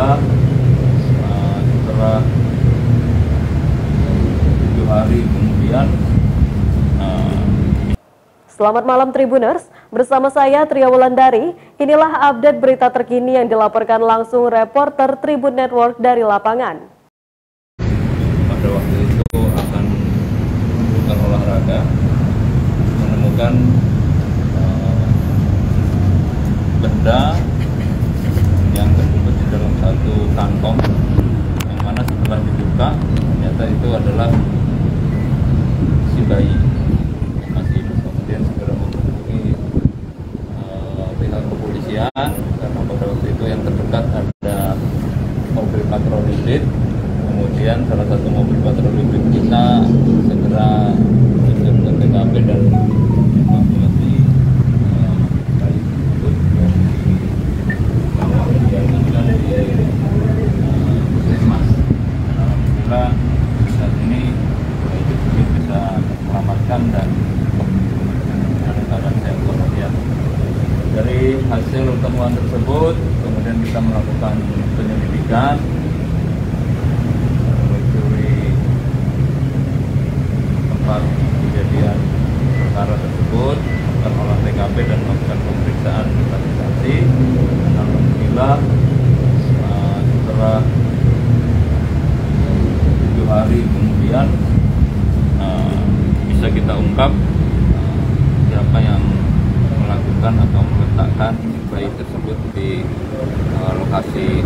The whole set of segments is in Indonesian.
alhamdulillah uh, setelah tujuh hari kemudian uh, Selamat malam Tribuners, bersama saya Tria Wulandari. Inilah update berita terkini yang dilaporkan langsung reporter Tribun Network dari lapangan. pada waktu itu akan melakukan olahraga menemukan uh, benda yang terjebak di dalam satu kantong yang mana setelah dibuka ternyata itu adalah yang masih hidup kemudian segera menghubungi uh, pihak kepolisian karena pada waktu itu yang terdekat ada mobil patroli Brit kemudian salah satu mobil patroli Brit kita segera menuju ke TKP dan evakuasi eh, bayi tersebut yang dibawa diamankan di eh, puskesmas. Dan Alhamdulillah saat ini bayi tersebut bisa diselamatkan dan keadaan sehat walafiat. Dari hasil temuan tersebut, kemudian kita melakukan penyelidikan menelusuri tempat kejadian perkara tersebut, melakukan olah TKP dan melakukan pemeriksaan saksi. Dan Alhamdulillah eh, setelah tujuh hari kemudian eh, bisa kita ungkap siapa yang melakukan atau meletakkan bayi tersebut di eh, lokasi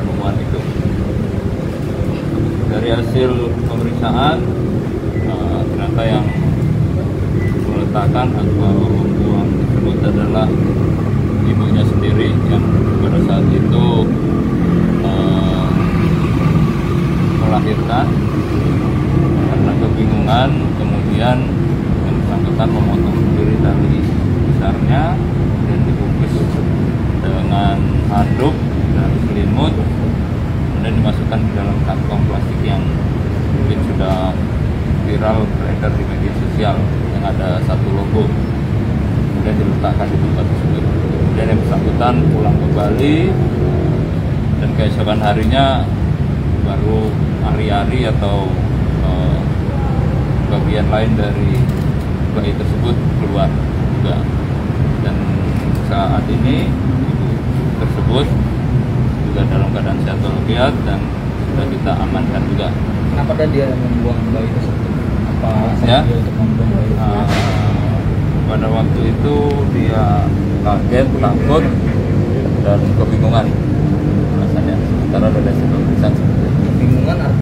penemuan itu. Dari hasil pemeriksaan eh, ternyata yang meletakkan atau membuang tersebut adalah ibunya sendiri yang pada saat itu eh, melahirkan karena kebingungan kemudian yang bersangkutan memotong sendiri tali besarnya dan dibungkus dengan handuk dan selimut kemudian dimasukkan ke dalam kantong plastik yang mungkin sudah viral beredar di media sosial yang ada satu logo kemudian diletakkan di tempat tersebut. Kemudian yang bersangkutan pulang ke Bali dan keesokan harinya baru hari-hari atau bagian lain dari bayi tersebut keluar juga dan saat ini ibu tersebut juga dalam keadaan sehat walafiat dan sudah kita amankan juga Kenapa dan dia membuang bayi tersebut? Apa Ya. dia untuk membuang bayi? Eh, pada waktu itu dia kaget takut dan kebingungan rasanya sementara ada hasil pemeriksaan seperti itu Kebingungan